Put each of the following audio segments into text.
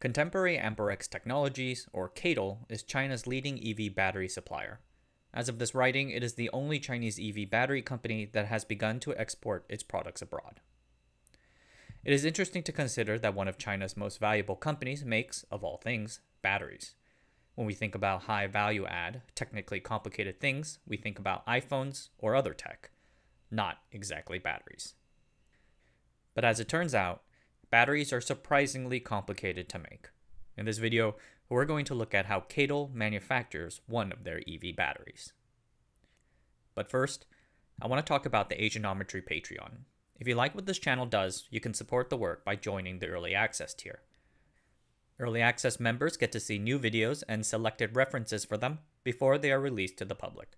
Contemporary Amperex Technologies, or CATL, is China's leading EV battery supplier. As of this writing, it is the only Chinese EV battery company that has begun to export its products abroad. It is interesting to consider that one of China's most valuable companies makes, of all things, batteries. When we think about high value add, technically complicated things, we think about iPhones or other tech, not exactly batteries. But as it turns out, batteries are surprisingly complicated to make. In this video, we're going to look at how CATL manufactures one of their EV batteries. But first, I want to talk about the Asianometry Patreon. If you like what this channel does, you can support the work by joining the Early Access tier. Early Access members get to see new videos and selected references for them before they are released to the public.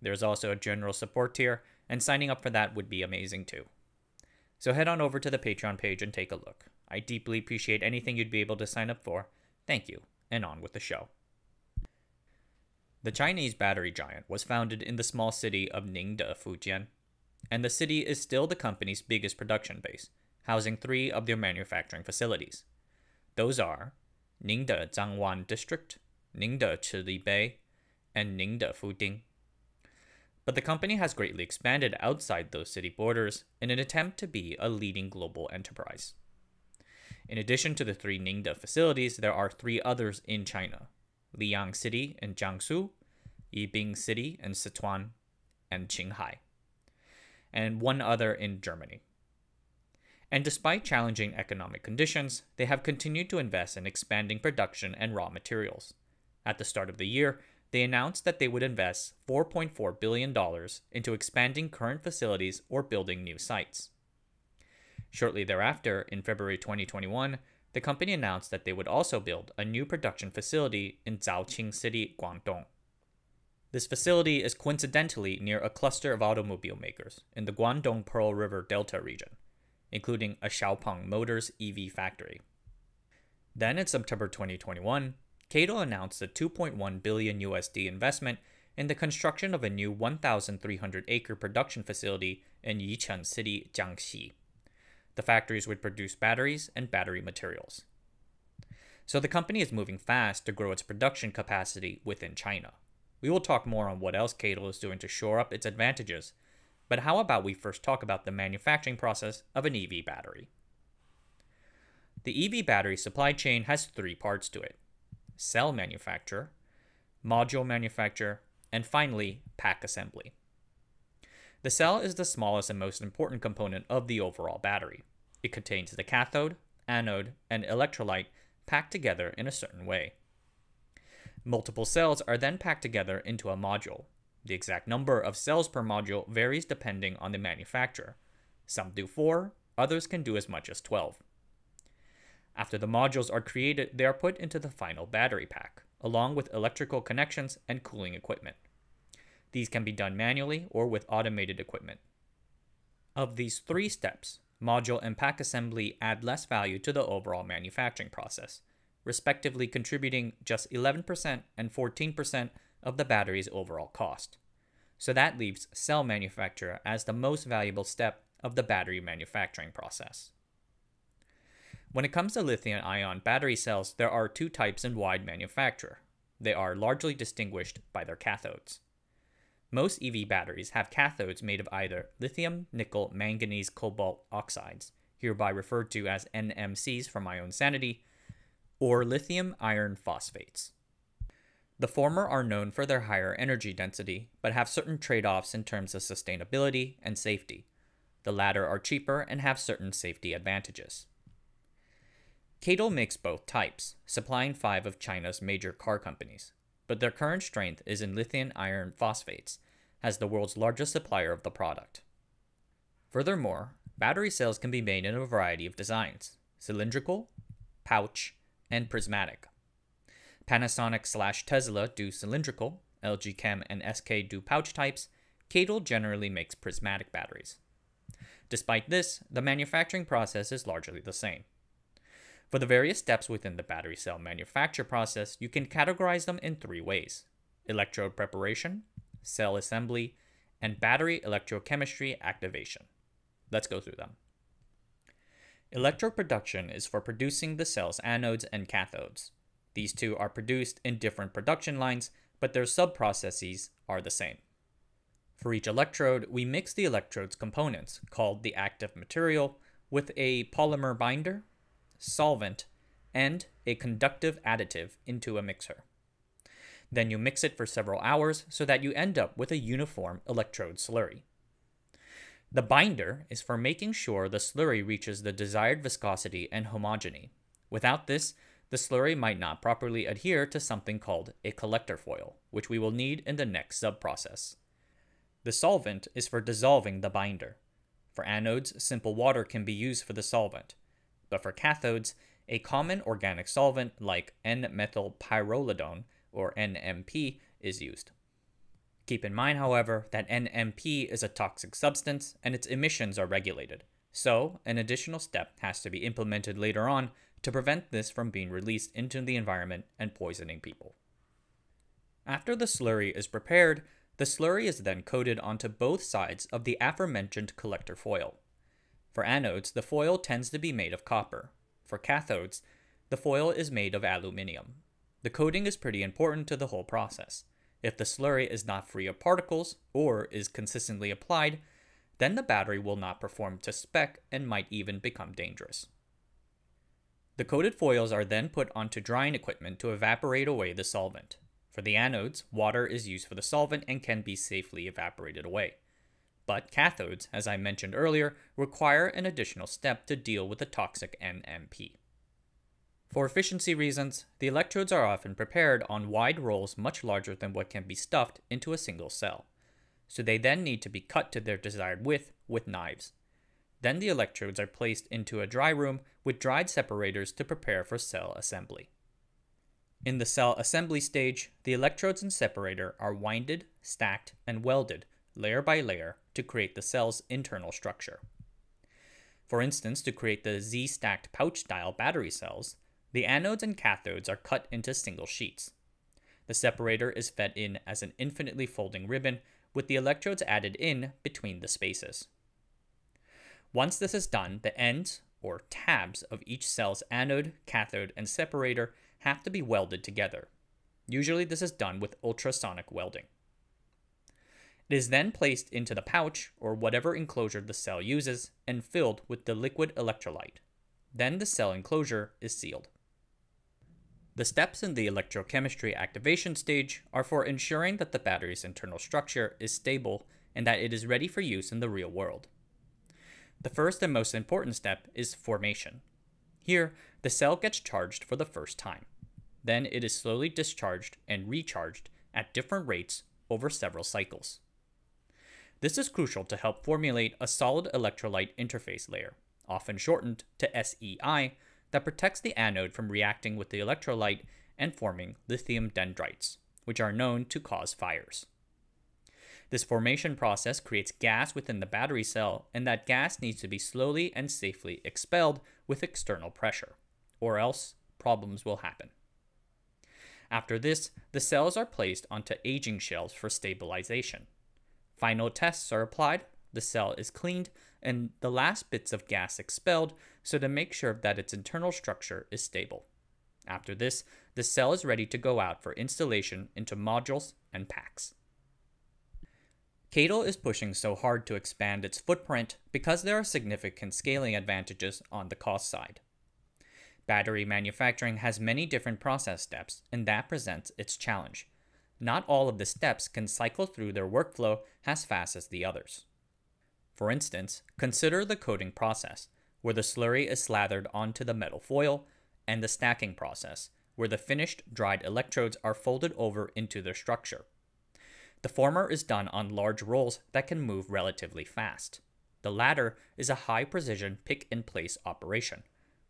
There's also a general support tier, and signing up for that would be amazing too. So head on over to the Patreon page and take a look. I deeply appreciate anything you'd be able to sign up for. Thank you, and on with the show. The Chinese battery giant was founded in the small city of Ningde, Fujian, and the city is still the company's biggest production base, housing three of their manufacturing facilities. Those are Ningde Zhangwan District, Ningde Chili Bay, and Ningde Fuding. But the company has greatly expanded outside those city borders in an attempt to be a leading global enterprise. In addition to the three Ningde facilities, there are three others in China Liyang City in Jiangsu, Yibin City in Sichuan, and Qinghai, and one other in Germany. And despite challenging economic conditions, they have continued to invest in expanding production and raw materials. At the start of the year, they announced that they would invest $4.4 billion into expanding current facilities or building new sites. Shortly thereafter, in February 2021, the company announced that they would also build a new production facility in Zhaoqing City, Guangdong. This facility is coincidentally near a cluster of automobile makers in the Guangdong Pearl River Delta region, including a Xiaopeng Motors EV factory. Then in September 2021, CATL announced a 2.1 billion USD investment in the construction of a new 1,300 acre production facility in Yichun City, Jiangxi. The factories would produce batteries and battery materials. So the company is moving fast to grow its production capacity within China. We will talk more on what else CATL is doing to shore up its advantages, but how about we first talk about the manufacturing process of an EV battery? The EV battery supply chain has three parts to it cell manufacture, module manufacture, and finally, pack assembly. The cell is the smallest and most important component of the overall battery. It contains the cathode, anode, and electrolyte packed together in a certain way. Multiple cells are then packed together into a module. The exact number of cells per module varies depending on the manufacturer. Some do 4, others can do as much as 12. After the modules are created, they are put into the final battery pack, along with electrical connections and cooling equipment. These can be done manually or with automated equipment. Of these three steps, module and pack assembly add less value to the overall manufacturing process, respectively contributing just 11% and 14% of the battery's overall cost. So that leaves cell manufacture as the most valuable step of the battery manufacturing process. When it comes to lithium ion battery cells, there are two types in wide manufacture. They are largely distinguished by their cathodes. Most EV batteries have cathodes made of either lithium, nickel, manganese, cobalt oxides, hereby referred to as NMCs for my own sanity, or lithium iron phosphates. The former are known for their higher energy density, but have certain trade offs in terms of sustainability and safety. The latter are cheaper and have certain safety advantages. CATL makes both types, supplying five of China's major car companies, but their current strength is in lithium iron phosphates, as the world's largest supplier of the product. Furthermore, battery cells can be made in a variety of designs cylindrical, pouch, and prismatic. Panasonic slash Tesla do cylindrical, LG Chem and SK do pouch types, CATL generally makes prismatic batteries. Despite this, the manufacturing process is largely the same. For the various steps within the battery cell manufacture process, you can categorize them in three ways electrode preparation, cell assembly, and battery electrochemistry activation. Let's go through them. Electrode production is for producing the cell's anodes and cathodes. These two are produced in different production lines, but their sub-processes are the same. For each electrode, we mix the electrode's components, called the active material, with a polymer binder, solvent, and a conductive additive into a mixer. Then you mix it for several hours so that you end up with a uniform electrode slurry. The binder is for making sure the slurry reaches the desired viscosity and homogeny. Without this, the slurry might not properly adhere to something called a collector foil, which we will need in the next sub-process. The solvent is for dissolving the binder. For anodes, simple water can be used for the solvent, but for cathodes, a common organic solvent like N-methylpyrrolidone or NMP is used. Keep in mind, however, that NMP is a toxic substance and its emissions are regulated, so an additional step has to be implemented later on to prevent this from being released into the environment and poisoning people. After the slurry is prepared, the slurry is then coated onto both sides of the aforementioned collector foil. For anodes, the foil tends to be made of copper. For cathodes, the foil is made of aluminium. The coating is pretty important to the whole process. If the slurry is not free of particles or is consistently applied, then the battery will not perform to spec and might even become dangerous. The coated foils are then put onto drying equipment to evaporate away the solvent. For the anodes, water is used for the solvent and can be safely evaporated away. But cathodes, as I mentioned earlier, require an additional step to deal with the toxic NMP. For efficiency reasons, the electrodes are often prepared on wide rolls much larger than what can be stuffed into a single cell. So they then need to be cut to their desired width with knives. Then the electrodes are placed into a dry room with dried separators to prepare for cell assembly. In the cell assembly stage, the electrodes and separator are winded, stacked, and welded layer by layer to create the cell's internal structure. For instance, to create the Z-stacked pouch style battery cells, the anodes and cathodes are cut into single sheets. The separator is fed in as an infinitely folding ribbon with the electrodes added in between the spaces. Once this is done, the ends, or tabs, of each cell's anode, cathode, and separator have to be welded together. Usually this is done with ultrasonic welding. It is then placed into the pouch, or whatever enclosure the cell uses, and filled with the liquid electrolyte. Then the cell enclosure is sealed. The steps in the electrochemistry activation stage are for ensuring that the battery's internal structure is stable and that it is ready for use in the real world. The first and most important step is formation. Here, the cell gets charged for the first time. Then it is slowly discharged and recharged at different rates over several cycles. This is crucial to help formulate a solid electrolyte interface layer, often shortened to SEI, that protects the anode from reacting with the electrolyte and forming lithium dendrites, which are known to cause fires. This formation process creates gas within the battery cell, and that gas needs to be slowly and safely expelled with external pressure, or else problems will happen. After this, the cells are placed onto aging shelves for stabilization. Final tests are applied, the cell is cleaned, and the last bits of gas expelled so to make sure that its internal structure is stable. After this, the cell is ready to go out for installation into modules and packs. CATL is pushing so hard to expand its footprint because there are significant scaling advantages on the cost side. Battery manufacturing has many different process steps, and that presents its challenge. Not all of the steps can cycle through their workflow as fast as the others. For instance, consider the coating process, where the slurry is slathered onto the metal foil, and the stacking process, where the finished dried electrodes are folded over into their structure. The former is done on large rolls that can move relatively fast. The latter is a high precision pick and place operation.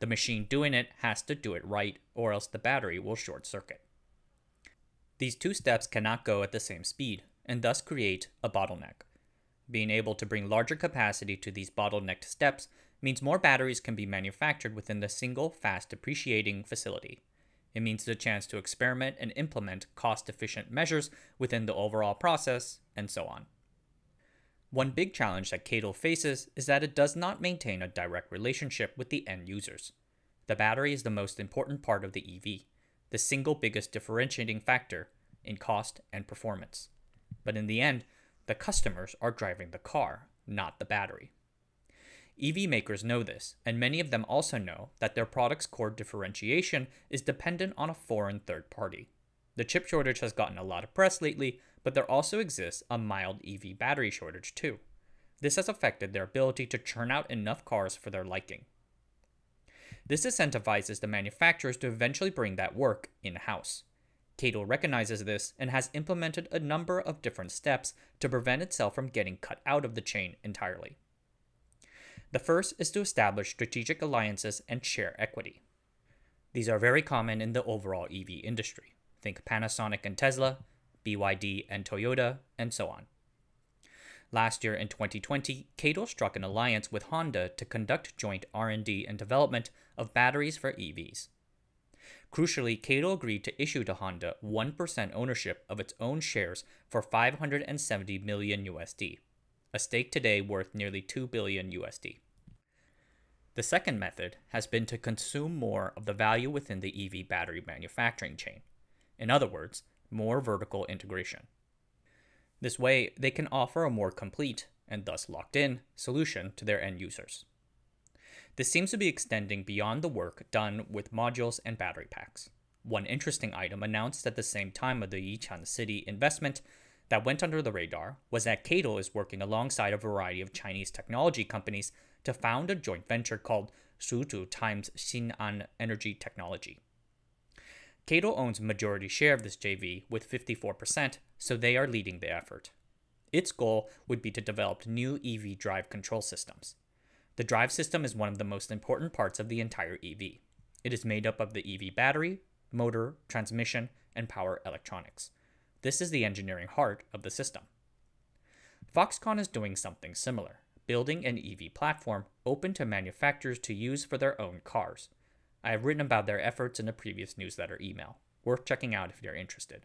The machine doing it has to do it right, or else the battery will short circuit. These two steps cannot go at the same speed, and thus create a bottleneck. Being able to bring larger capacity to these bottlenecked steps means more batteries can be manufactured within the single fast depreciating facility. It means the chance to experiment and implement cost efficient measures within the overall process, and so on. One big challenge that CATL faces is that it does not maintain a direct relationship with the end users. The battery is the most important part of the EV, the single biggest differentiating factor in cost and performance. But in the end, the customers are driving the car, not the battery. EV makers know this, and many of them also know that their product's core differentiation is dependent on a foreign third party. The chip shortage has gotten a lot of press lately, but there also exists a mild EV battery shortage too. This has affected their ability to churn out enough cars for their liking. This incentivizes the manufacturers to eventually bring that work in house. CATL recognizes this and has implemented a number of different steps to prevent itself from getting cut out of the chain entirely. The first is to establish strategic alliances and share equity. These are very common in the overall EV industry. Think Panasonic and Tesla, BYD and Toyota, and so on. Last year in 2020, CATL struck an alliance with Honda to conduct joint R&D and development of batteries for EVs. Crucially, CATL agreed to issue to Honda 1% ownership of its own shares for 570 million USD, a stake today worth nearly 2 billion USD. The second method has been to consume more of the value within the EV battery manufacturing chain. In other words, more vertical integration. This way, they can offer a more complete, and thus locked in, solution to their end users. This seems to be extending beyond the work done with modules and battery packs. One interesting item announced at the same time of the Yichun City investment that went under the radar was that CATL is working alongside a variety of Chinese technology companies to found a joint venture called Suzhou times Xin'an Energy Technology. CATL owns majority share of this JV with 54%, so they are leading the effort. Its goal would be to develop new EV drive control systems. The drive system is one of the most important parts of the entire EV. It is made up of the EV battery, motor, transmission, and power electronics. This is the engineering heart of the system. Foxconn is doing something similar, building an EV platform open to manufacturers to use for their own cars. I have written about their efforts in a previous newsletter email, worth checking out if you're interested.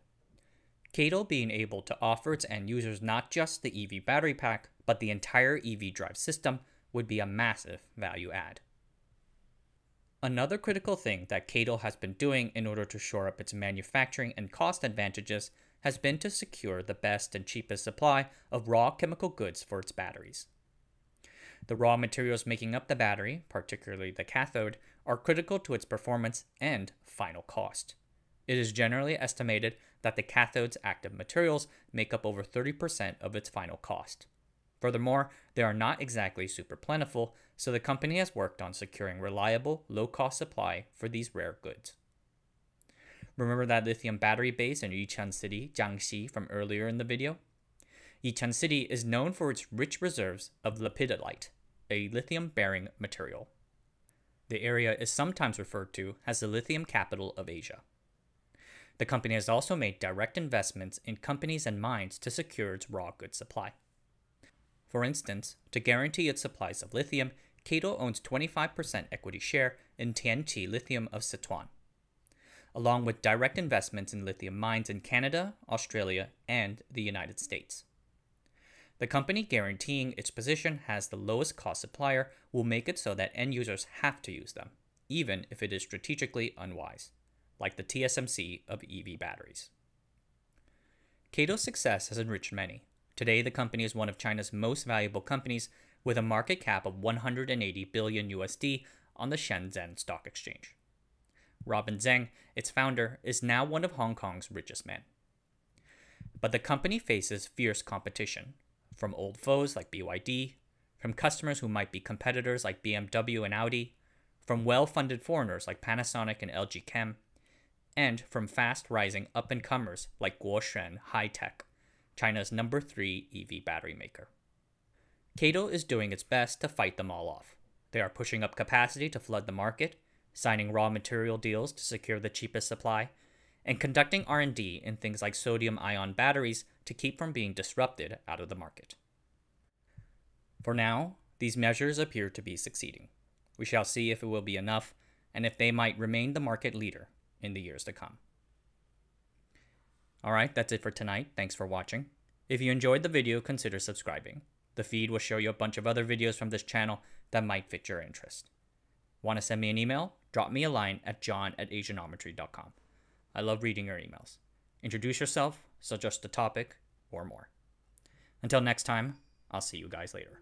CATL being able to offer its end users not just the EV battery pack, but the entire EV drive system would be a massive value add. Another critical thing that CATL has been doing in order to shore up its manufacturing and cost advantages has been to secure the best and cheapest supply of raw chemical goods for its batteries. The raw materials making up the battery, particularly the cathode, are critical to its performance and final cost. It is generally estimated that the cathode's active materials make up over 30% of its final cost. Furthermore, they are not exactly super plentiful, so the company has worked on securing reliable, low cost supply for these rare goods. Remember that lithium battery base in Yichun City, Jiangxi, from earlier in the video? Yichun City is known for its rich reserves of lepidolite, a lithium bearing material. The area is sometimes referred to as the lithium capital of Asia. The company has also made direct investments in companies and mines to secure its raw goods supply. For instance, to guarantee its supplies of lithium, CATL owns 25% equity share in Tianqi Lithium of Sichuan, along with direct investments in lithium mines in Canada, Australia, and the United States. The company guaranteeing its position as the lowest cost supplier will make it so that end users have to use them, even if it is strategically unwise, like the TSMC of EV batteries. CATL's success has enriched many. Today, the company is one of China's most valuable companies with a market cap of 180 billion USD on the Shenzhen Stock Exchange. Robin Zeng, its founder, is now one of Hong Kong's richest men. But the company faces fierce competition from old foes like BYD, from customers who might be competitors like BMW and Audi, from well funded foreigners like Panasonic and LG Chem, and from fast rising up and comers like Guoxuan High Tech, China's number three EV battery maker. CATL is doing its best to fight them all off. They are pushing up capacity to flood the market, signing raw material deals to secure the cheapest supply, and conducting R&D in things like sodium ion batteries to keep from being disrupted out of the market. For now, these measures appear to be succeeding. We shall see if it will be enough and if they might remain the market leader in the years to come. Alright, that's it for tonight. Thanks for watching. If you enjoyed the video, consider subscribing. The feed will show you a bunch of other videos from this channel that might fit your interest. Want to send me an email? Drop me a line at john at asianometry.com. I love reading your emails. Introduce yourself, suggest a topic, or more. Until next time, I'll see you guys later.